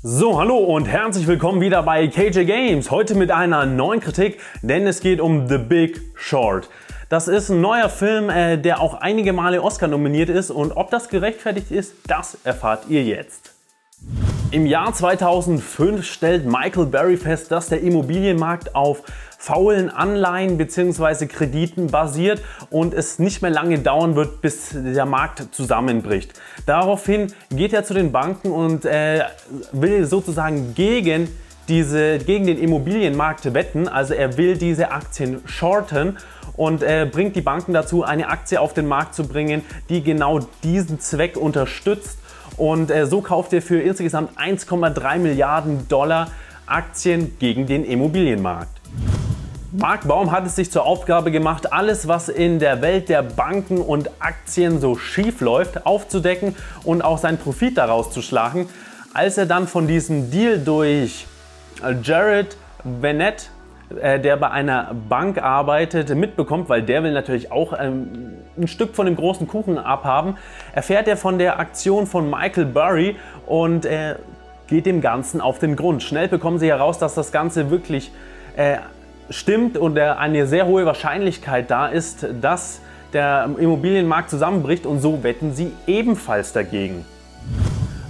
So, hallo und herzlich willkommen wieder bei KJ Games. Heute mit einer neuen Kritik, denn es geht um The Big Short. Das ist ein neuer Film, äh, der auch einige Male Oscar nominiert ist und ob das gerechtfertigt ist, das erfahrt ihr jetzt. Im Jahr 2005 stellt Michael Berry fest, dass der Immobilienmarkt auf faulen Anleihen bzw. Krediten basiert und es nicht mehr lange dauern wird, bis der Markt zusammenbricht. Daraufhin geht er zu den Banken und äh, will sozusagen gegen diese, gegen den Immobilienmarkt wetten. Also er will diese Aktien shorten und äh, bringt die Banken dazu, eine Aktie auf den Markt zu bringen, die genau diesen Zweck unterstützt. Und äh, so kauft er für insgesamt 1,3 Milliarden Dollar Aktien gegen den Immobilienmarkt. Mark Baum hat es sich zur Aufgabe gemacht, alles, was in der Welt der Banken und Aktien so schief läuft, aufzudecken und auch seinen Profit daraus zu schlagen. Als er dann von diesem Deal durch Jared Bennett, äh, der bei einer Bank arbeitet, mitbekommt, weil der will natürlich auch ähm, ein Stück von dem großen Kuchen abhaben, erfährt er von der Aktion von Michael Burry und äh, geht dem Ganzen auf den Grund. Schnell bekommen sie heraus, dass das Ganze wirklich äh, stimmt und eine sehr hohe Wahrscheinlichkeit da ist, dass der Immobilienmarkt zusammenbricht und so wetten sie ebenfalls dagegen.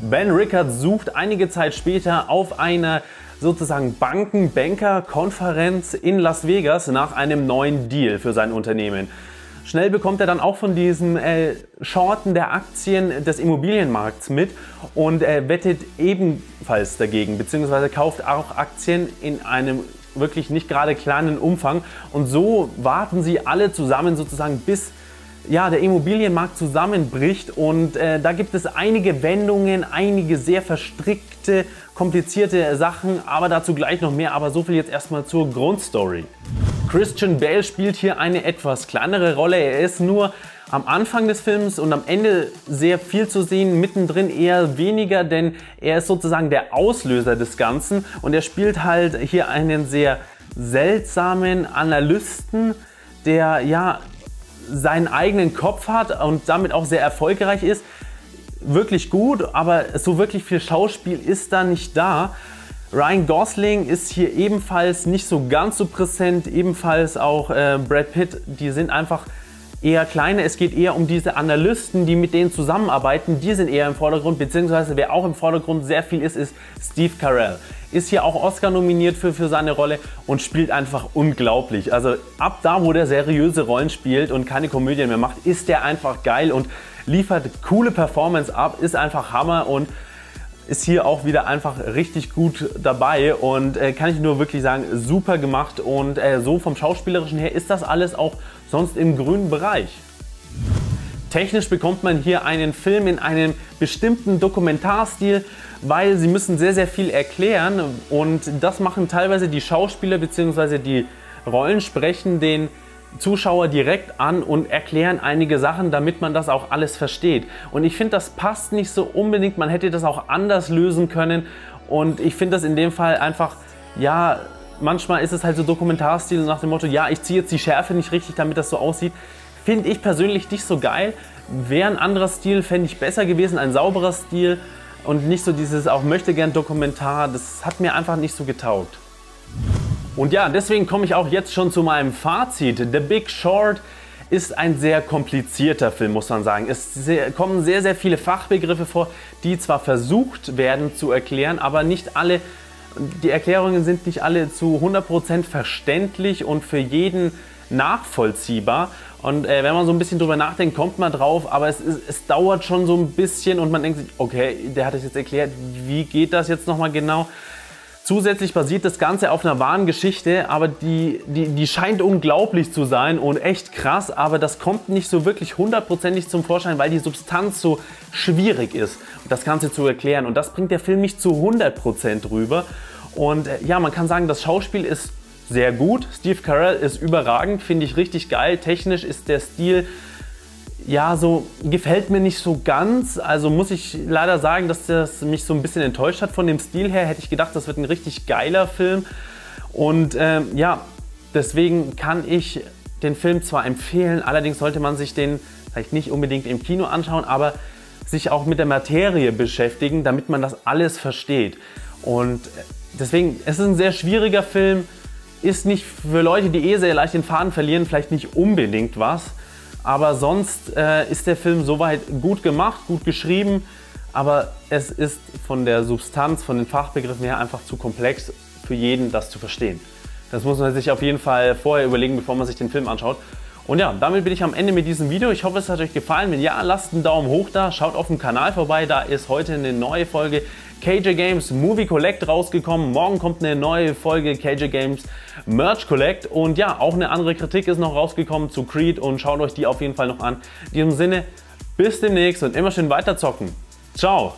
Ben Rickard sucht einige Zeit später auf einer sozusagen Banken-Banker-Konferenz in Las Vegas nach einem neuen Deal für sein Unternehmen. Schnell bekommt er dann auch von diesen äh, Shorten der Aktien des Immobilienmarkts mit und äh, wettet ebenfalls dagegen, beziehungsweise kauft auch Aktien in einem wirklich nicht gerade kleinen Umfang. Und so warten sie alle zusammen sozusagen bis ja, der Immobilienmarkt zusammenbricht und äh, da gibt es einige Wendungen, einige sehr verstrickte, komplizierte Sachen, aber dazu gleich noch mehr. Aber so viel jetzt erstmal zur Grundstory. Christian Bale spielt hier eine etwas kleinere Rolle. Er ist nur am Anfang des Films und am Ende sehr viel zu sehen, mittendrin eher weniger, denn er ist sozusagen der Auslöser des Ganzen und er spielt halt hier einen sehr seltsamen Analysten, der ja seinen eigenen Kopf hat und damit auch sehr erfolgreich ist. Wirklich gut, aber so wirklich viel Schauspiel ist da nicht da. Ryan Gosling ist hier ebenfalls nicht so ganz so präsent, ebenfalls auch äh, Brad Pitt, die sind einfach eher kleine. Es geht eher um diese Analysten, die mit denen zusammenarbeiten. Die sind eher im Vordergrund, beziehungsweise wer auch im Vordergrund sehr viel ist, ist Steve Carell. Ist hier auch Oscar nominiert für, für seine Rolle und spielt einfach unglaublich. Also ab da, wo der seriöse Rollen spielt und keine Komödien mehr macht, ist der einfach geil und liefert coole Performance ab, ist einfach Hammer und ist hier auch wieder einfach richtig gut dabei und äh, kann ich nur wirklich sagen, super gemacht und äh, so vom Schauspielerischen her ist das alles auch sonst im grünen Bereich. Technisch bekommt man hier einen Film in einem bestimmten Dokumentarstil, weil sie müssen sehr, sehr viel erklären und das machen teilweise die Schauspieler bzw. die Rollensprechenden Zuschauer direkt an und erklären einige Sachen, damit man das auch alles versteht. Und ich finde, das passt nicht so unbedingt. Man hätte das auch anders lösen können. Und ich finde das in dem Fall einfach, ja, manchmal ist es halt so Dokumentarstil nach dem Motto, ja, ich ziehe jetzt die Schärfe nicht richtig, damit das so aussieht. Finde ich persönlich nicht so geil. Wäre ein anderer Stil, fände ich besser gewesen, ein sauberer Stil und nicht so dieses auch möchte gern Dokumentar. Das hat mir einfach nicht so getaugt. Und ja, deswegen komme ich auch jetzt schon zu meinem Fazit. The Big Short ist ein sehr komplizierter Film, muss man sagen. Es kommen sehr, sehr viele Fachbegriffe vor, die zwar versucht werden zu erklären, aber nicht alle die Erklärungen sind nicht alle zu 100% verständlich und für jeden nachvollziehbar. Und äh, wenn man so ein bisschen drüber nachdenkt, kommt man drauf, aber es, es, es, dauert schon so ein bisschen und man denkt sich, okay, der hat es jetzt erklärt, wie geht das jetzt nochmal genau? Zusätzlich basiert das Ganze auf einer wahren Geschichte, aber die, die, die scheint unglaublich zu sein und echt krass, aber das kommt nicht so wirklich hundertprozentig zum Vorschein, weil die Substanz so schwierig ist, das Ganze zu erklären. Und das bringt der Film nicht zu 100% rüber. Und äh, ja, man kann sagen, das Schauspiel ist sehr gut. Steve Carell ist überragend, finde ich richtig geil. Technisch ist der Stil ja, so gefällt mir nicht so ganz. Also muss ich leider sagen, dass das mich so ein bisschen enttäuscht hat von dem Stil her. Hätte ich gedacht, das wird ein richtig geiler Film. Und ähm, ja, deswegen kann ich den Film zwar empfehlen, allerdings sollte man sich den vielleicht nicht unbedingt im Kino anschauen, aber sich auch mit der Materie beschäftigen, damit man das alles versteht. Und deswegen, es ist ein sehr schwieriger Film, ist nicht für Leute, die eh sehr leicht den Faden verlieren, vielleicht nicht unbedingt was. Aber sonst äh, ist der Film soweit gut gemacht, gut geschrieben, aber es ist von der Substanz, von den Fachbegriffen her einfach zu komplex für jeden, das zu verstehen. Das muss man sich auf jeden Fall vorher überlegen, bevor man sich den Film anschaut. Und ja, damit bin ich am Ende mit diesem Video. Ich hoffe, es hat euch gefallen. Wenn ja, lasst einen Daumen hoch da. Schaut auf dem Kanal vorbei. Da ist heute eine neue Folge KJ Games Movie Collect rausgekommen. Morgen kommt eine neue Folge KJ Games Merch Collect. Und ja, auch eine andere Kritik ist noch rausgekommen zu Creed und schaut euch die auf jeden Fall noch an. In diesem Sinne, bis demnächst und immer schön weiterzocken. Ciao!